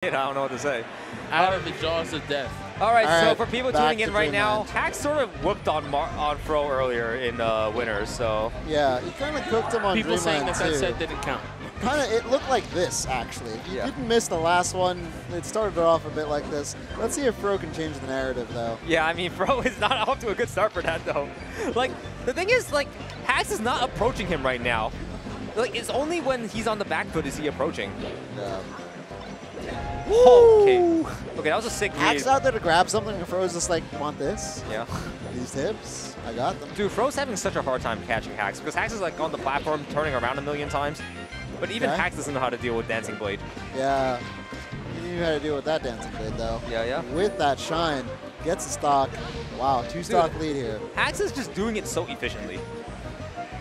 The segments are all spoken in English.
I don't know what to say. Out of the jaws of death. All right, All so right, for people tuning in right now, Dreamland. Hack sort of whooped on Mar on Fro earlier in uh, winners, so Yeah, he kind of cooked him on People saying Dreamland that that too. set didn't count. Kind of, it looked like this actually. He Yeah. didn't miss the last one. It started off a bit like this. Let's see if Fro can change the narrative though. yeah, I mean, Fro is not off to a good start for that though. Like the thing is, like Hax is not approaching him right now. Like it's only when he's on the back foot is he approaching. Yeah. Okay, okay, that was a sick. Hax out there to grab something, and Fro's just like, want this? Yeah. These tips? I got them. Dude, Fro's having such a hard time catching Hax because Hax is like on the platform turning around a million times. But even Okay. Hax doesn't know how to deal with Dancing Blade. Yeah. He knew how to deal with that dancing blade though. Yeah, yeah. With that shine, gets a stock. Wow, two stock lead here. Hax is just doing it so efficiently.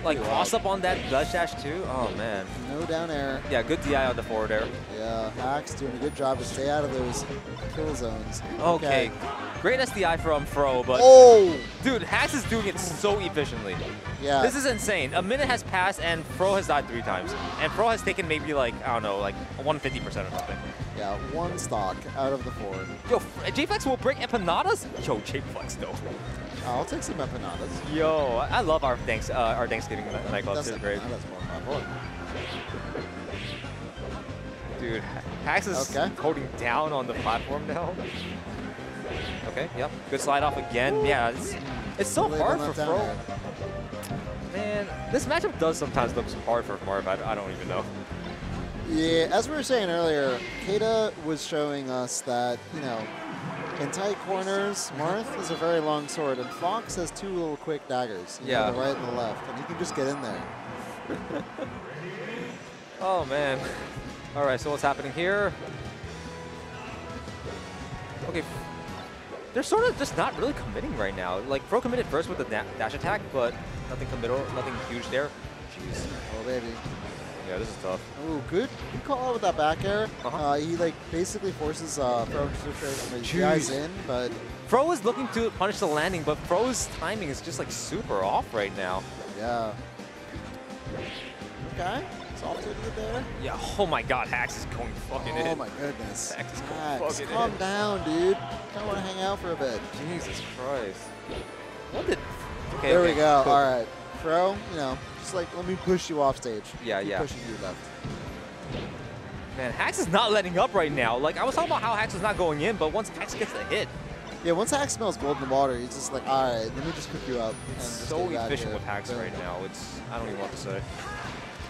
Like cross wild. up on that Dutch dash too. Oh man. No down air. Yeah, good DI on the forward air. Yeah, Hax doing a good job to stay out of those kill zones. Okay. Great SDI from Fro, but Oh! dude, Hax is doing it so efficiently. Yeah. This is insane. A minute has passed and Fro has died three times. And Fro has taken maybe like, I don't know, like 150% or something. yeah, one stock out of the four. Yo, J-Flex will break empanadas? Yo, J-Flex though. I'll take some empanadas. Yo, I love our thanks, uh, our Thanksgiving ni- nightclub. That's It's great. empanadas more my fault. Dude, Hax is Okay. holding down on the platform now. Okay, yep. Good slide off again. Yeah, it's, it's so hard for Fro. Man, this matchup does sometimes look hard for Marth. I, I don't even know. Yeah, as we were saying earlier, Kata was showing us that, you know, in tight corners, Marth is a very long sword, and Fox has two little quick daggers. you know, Yeah. the right and the left, and he can just get in there. Oh, man. All right, so what's happening here? Okay. They're sort of just not really committing right now. Like, Fro committed first with the dash attack, but nothing committal, nothing huge there. Jeez. Oh, baby. Yeah, this is tough. Ooh, good, good call out with that back air. Uh-huh. Uh, he, like, basically forces uh, Fro to situation where he in, but Fro is looking to punish the landing, but Fro's timing is just like super off right now. yeah. Okay, soft to the there. Yeah, oh my god, Hax is going fucking Oh in. Oh my goodness. Hax is going fucking calm in. down, dude. Kind of want to hang out for a bit. Jesus Christ. What did... Okay, there okay, we go. cool. All Fro, you know, just like, let me push you off stage. Yeah, Keep yeah. pushing you left. Man, Hax is not letting up right now. Like, I was talking about how Hax was not going in, but once Hax gets the hit, Yeah, once Hack smells gold in the water, he's just like, all right, let me just cook you up. and it's so efficient with Hax right now. It's... I don't even know what to say.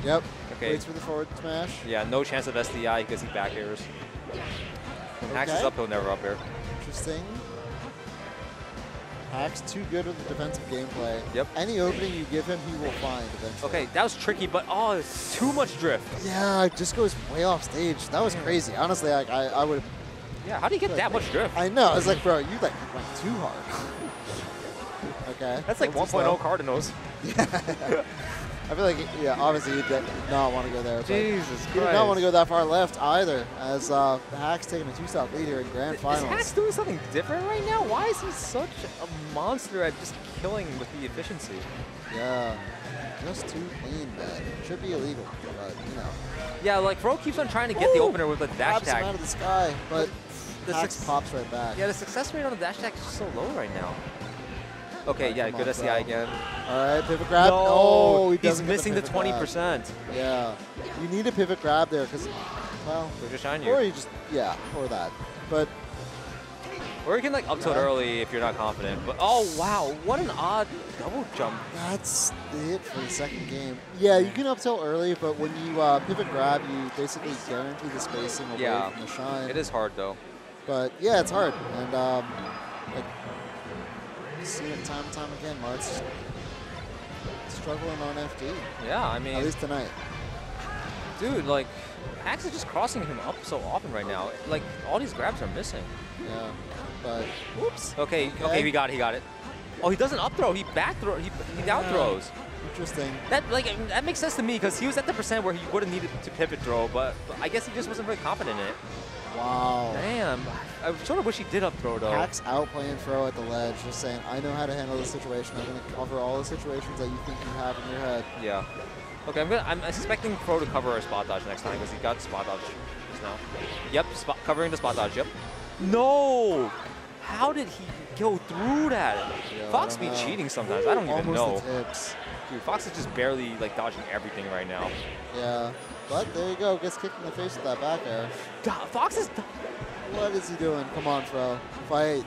Yep. Okay. Waits for the forward smash. Yeah, no chance of SDI because he back airs. When Hax is Okay. up, he'll never up air. Interesting. Hax too good with the defensive gameplay. Yep. Any opening you give him, he will find eventually. Okay, that was tricky, but oh, it's too much drift. Yeah, it just goes way off stage. That was crazy. Honestly, I, I, I would. Yeah, how do you get that much drift? I know. I was like, bro, you like went too hard. okay. That's like 1.0 Cardinals. slow. I feel like, yeah, obviously you did not want to go there. Jesus he did not want to go that far left either, as uh, Hax taking a two-stop lead here in grand finals. Is. Hax doing something different right now? Why is he such a monster at just killing with the efficiency? Yeah, just too clean, man. Should be illegal, but you know. Yeah, like Fro keeps on trying to get the opener with a dash him out of the sky, but the Hax pops right back. Yeah, the success rate on the dash attack is so low right now. Okay, yeah, good on, SDI Fro. again. All right, pivot grab. No, he he's missing the, grab. 20%. Yeah, you need a pivot grab there because, well, We're just shine or you. you just yeah, or that. But Or you can like up tilt Yeah. early if you're not confident. But oh wow, what an odd double jump. that's it for the second game. Yeah, you can up tilt early, but when you uh, pivot grab, you basically guarantee the spacing away Yeah, from the shine. It is hard though. But yeah, it's hard. And um, like, seen it time and time again, Marth's struggling on FD, Yeah, I mean. at least tonight. dude, like, Hax is just crossing him up so often right now. Like, all these grabs are missing. Yeah, but Oops. Okay, okay, Okay. he got it, he got it. Oh, he doesn't up throw, he back throw, he, he down Yeah. throws. interesting. That like that makes sense to me because he was at the percent where he would have needed to pivot throw, but, but I guess he just wasn't very confident in it. Wow. Damn, I sort of wish he did up throw though. Hax outplaying Fro at the ledge, just saying, I know how to handle this situation. I'm going to cover all the situations that you think you have in your head. Yeah. Okay, I'm gonna. I'm expecting Fro to cover a spot dodge next time because he got spot dodge just now. Yep, spot, covering the spot dodge. Yep. No! How did he go through that? Yeah, Fox be know. cheating sometimes. I don't even Almost know. the tips. Dude, Fox is just barely like dodging everything right now. Yeah. But there you go. Gets kicked in the face with that back air. Do- Fox is. What is he doing? Come on, Fro. Fight.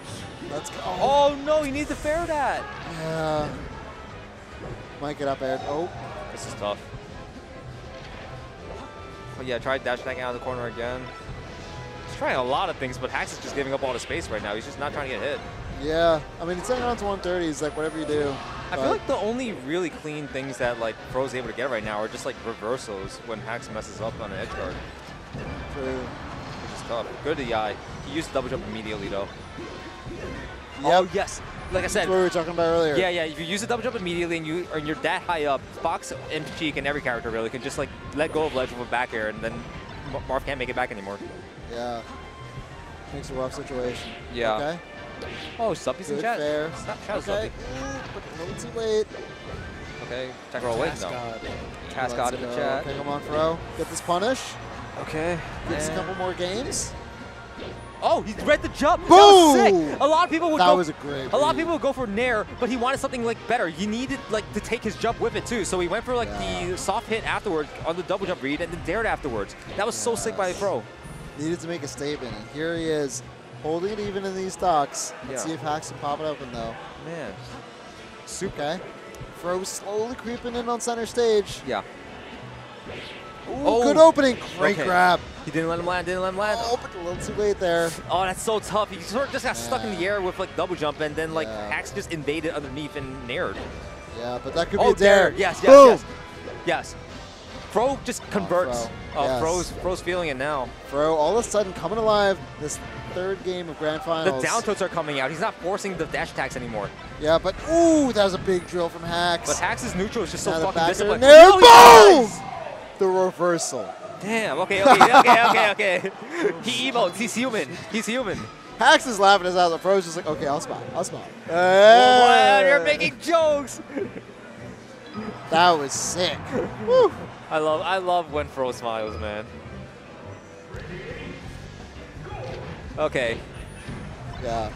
Let's go. Oh no, he needs to fair that. Yeah. Might get up air. Oh. This is tough. Oh yeah, try dash attacking out of the corner again. He's trying a lot of things, but Hax is just giving up all the space right now. He's just not trying to get hit. Yeah. I mean, it's setting on to 130. He's like, whatever you do. I feel like the only really clean things that like Fro's able to get right now are just like reversals when Hax messes up on an edge guard, True. which is tough. Good to Yai. He used double jump immediately though. Oh, yep. Oh yes, like I said. That's what we were talking about earlier. Yeah, yeah. If you use the double jump immediately and you and you're that high up, Fox and Sheik and every character really can just like let go of ledge with a back air, and then Marth can't make it back anymore. Yeah. Makes a rough situation. Yeah. Okay. Oh, Suppy's in chat. fair. Stop, shout out Okay. Suppy. But a little too late. Okay, attack roll away. No. Task God in the chat. Okay, come on, Fro. Get this punish. Okay. Get us a couple more games. Oh, he read the jump. Boom! sick. A lot of people would That go. was a great a lot of people would go for Nair, but he wanted something like better. He needed like to take his jump with it too. So he went for like Yeah. the soft hit afterwards on the double jump read and then dared afterwards. That was so sick by Yes. Fro. Needed to make a statement, and here he is, holding it even in these stocks. Let's Yeah. see if Hax can pop it open, though. Man. Okay. Fro slowly creeping in on center stage. Yeah. Ooh, Oh. good opening. Great Okay. grab. He didn't let him land. Didn't let him land. Oh, but a little too late there. Oh, that's so tough. He sort of just got stuck in the air with like double jump, and then like Yeah. Hax just invaded underneath and nared. Yeah, but that could Oh, be a dare. there. Yes, yes, Boom. yes. Yes. Fro just oh, converts. Fro. Oh, Yes. Fro's, Fro's feeling it now. Fro, all of a sudden coming alive. This third game of grand Finals. The down tilts are coming out. He's not forcing the dash attacks anymore. Yeah, but ooh, that was a big drill from Hax. But Hax's neutral is just Now so fucking disciplined. nair, No, boom! The reversal. Damn. Okay. Okay. Okay. Okay. Okay. he emotes. He's human. He's human. Hax is laughing his ass off. Just like, okay, I'll smile. I'll smile. Oh, wow, you're making jokes. That was sick. Woo. I love. I love when Fro smiles, man. Okay. Yeah.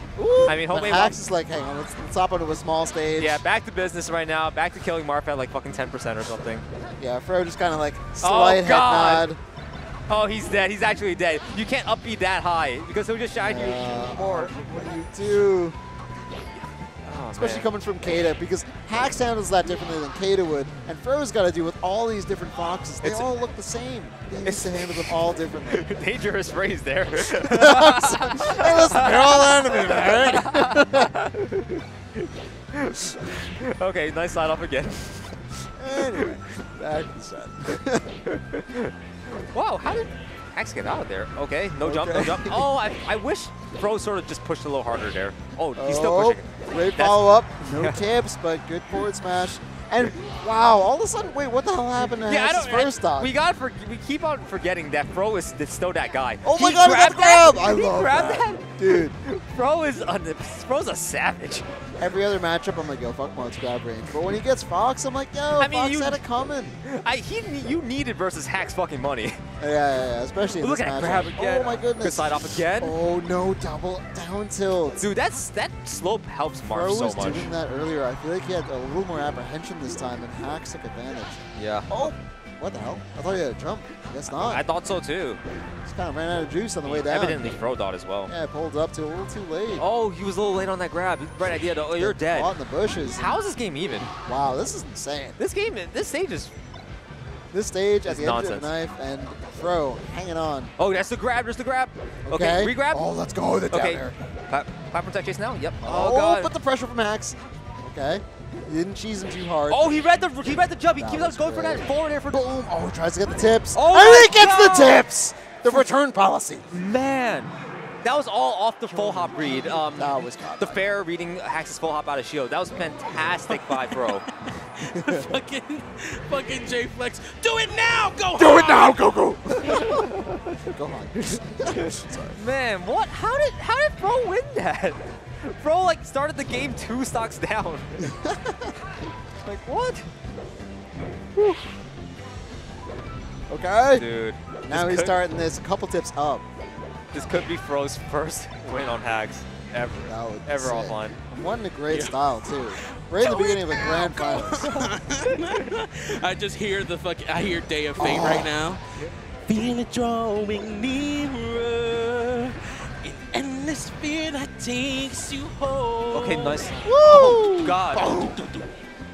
I mean, But hopefully. Hax is like, hang on, let's, let's hop onto a small stage. Yeah, back to business right now. Back to killing Marth at like fucking 10% or something. Yeah, Fro just kind of like slight head God. nod. Oh, he's dead. He's actually dead. You can't up beat that high because he'll just shine you Uh, more. What do you do? Oh, Especially man. coming from Kata, because Hax handles that differently than Kata would, and Fro's got to deal with all these different foxes. They It's- all look the same. He It's- to handle them all differently. Dangerous phrase there. hey, listen, they're all enemy, man. okay, nice side off again. anyway, back to the set. Wow, how did Hax get out of there? Okay, no jump, no jump. Oh, I, I wish Fro sort of just pushed a little harder there. Oh, he's still Oh, pushing. Great follow up. No tips, but good forward smash. And wow, all of a sudden, wait, what the hell happened to Yeah, I first stock? We got for, we keep on forgetting that Fro is, still that guy. Oh my He god, he got grabbed grab! I he love grabbed that. that. Dude, Fro is un- Fro's a savage. Every other matchup, I'm like, yo, fuck Marth's grab range. But when he gets Fox, I'm like, yo, I mean, Fox you- had it coming. I he you needed versus Hax fucking money. Yeah, yeah, yeah, especially in Look this at matchup. that grab again. Oh my goodness. Good side off again. Oh no, double down tilt. Dude, that's that slope helps Marth Fro so was much. doing that earlier. I feel like he had a little more apprehension this time, and Hax took advantage. Yeah. Oh, what the hell? I thought he had a jump. Guess not. I thought so too. Just kind of ran out of juice on the way down. Evidently Fro dot as well. Yeah, pulled up to a little too late. Oh, he was a little late on that grab. Right idea though. Oh, you're dead. Caught in the bushes. How is this game even? Wow, this is insane. This game, this stage is. This stage at the end of nonsense. the knife and throw, hanging on. Oh, that's the grab. There's the grab. Okay, Okay. re-grab. Oh, let's go. The down okay. air. Pla- platform tech chase now. Yep. Oh, Oh, god. but the pressure from Hax. Okay. You didn't cheese him too hard. oh, he read the he read the jump. He That keeps on was going for great. that forward air for. Boom. Oh, he tries to get the tips. Oh and he gets God. the tips. The return policy. Man, that was all off the full hop read. Um, That was caught. the fair reading Hax's full hop out of shield. That was fantastic by Fro. fucking, fucking J Flex. Do it now. Go. Do it now. Go, go. go on. Man, what? How did how did Fro win that? Fro like started the game two stocks down. like what? Okay. Dude. Now he's could- starting this a couple tips up. This could be Fro's first win on Hax ever. That would be Ever sick. offline. One in a great Yeah. style too. Right in the beginning of a grand finals. I just hear the fuck. I hear Day of Fate right oh. now. Feel it drawing nearer. An fear that takes you home. Okay, nice. Woo! Oh, God. Oh.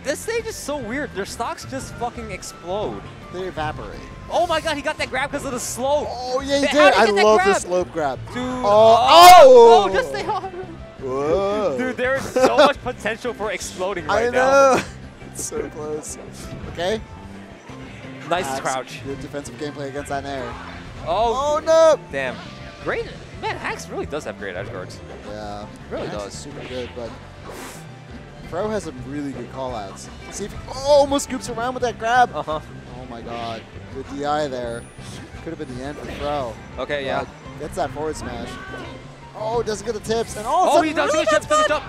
This stage is so weird. Their stocks just fucking explode. They evaporate. Oh my god, he got that grab because of the slope. Oh yeah, he did. did I get that love the slope grab. Dude. Oh, oh, oh! just stay on. Whoa. Dude, there is so much potential for exploding right I now. it's so close. Okay. Nice Hax, crouch. Good defensive gameplay against that air. Oh, Oh no! damn. Great. Man, Hax really does have great edge guards. Yeah, Really does. super good, but Fro has some really good callouts. See if he oh, almost scoops around with that grab. Uh huh. Oh my god, good DI there. Could have been the end for Fro. Okay, yeah. But Gets that forward smash. Oh, doesn't get the tips, and all of a Oh, sudden, he does really jump, gets does jump.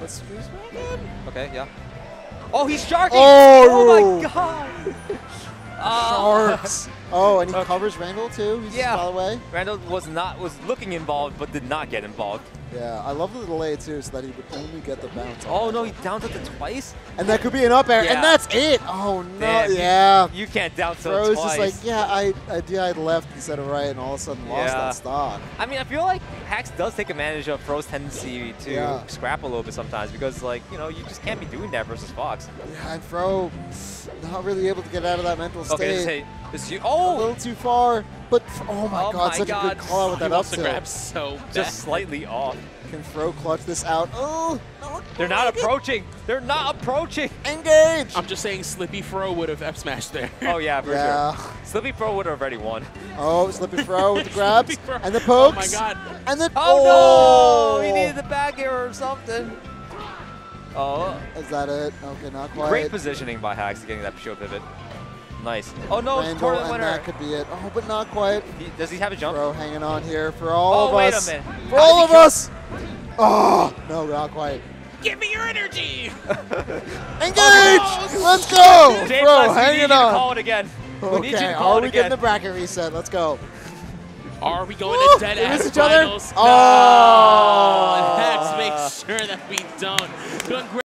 Let's squeeze back in. Okay, yeah. Oh, he's sharking. Oh! my god. Oh. Sharks. Oh, and he Okay. covers Randall too. He's Yeah. just out of the way. Randall was not was looking involved, but did not get involved. Yeah, I love the delay too, so that he would only get the bounce. Oh no, he down the twice. And that could be an up air, Yeah. and that's it. Oh no, Damn, yeah. You can't down to Bro twice. just like, yeah, I, I DI'd left instead of right, and all of a sudden lost Yeah. that stock. I mean, I feel like Hax does take advantage of Fro's tendency to Yeah. scrap a little bit sometimes because, like, you know, you just can't be doing that versus Fox. Yeah, and Fro not really able to get out of that mental Okay, state. hey, this you. Oh! A Oh, little too far, but oh my Oh god, my such a good call out with He that wants up to tilt. so bad. just slightly off. Can Fro clutch this out? Oh, no, They're not it. approaching. They're not approaching. Engage! I'm just saying Slippi Fro would have F smashed there. Oh yeah, for yeah. sure. Slippi Fro would have already won. Oh, Slippi Fro with the grabs and the Oh pokes. my god. And the oh, oh, no! He needed the back air or something. Oh, Is that it? Okay, not quite. great positioning by Hax getting that shield pivot. Nice. Oh no, it's Randall, tournament and winner. that could be it. Oh, but not quite. He- does he have a jump? Fro, hanging on here for all Oh, of wait a us. minute. For How all of us. Oh, no, not quite. Give me your energy. Oh, Engage! Let's go! James, Fro, let's- we need hanging on. call it again. We need you Okay, to call are it we again. getting the bracket reset? Let's go. Are we going Woo! to dead They ass miss each other? finals? Oh! No. Ah. And Hax makes sure that we don't. Congra-